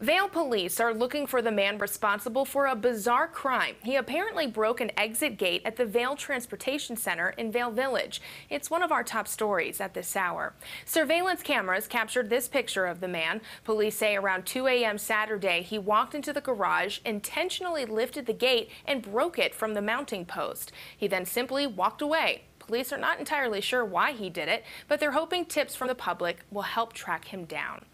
Vail police are looking for the man responsible for a bizarre crime. He apparently broke an exit gate at the Vail Transportation Center in Vail Village. It's one of our top stories at this hour. Surveillance cameras captured this picture of the man. Police say around 2 a.m. Saturday, he walked into the garage, intentionally lifted the gate, and broke it from the mounting post. He then simply walked away. Police are not entirely sure why he did it, but they're hoping tips from the public will help track him down.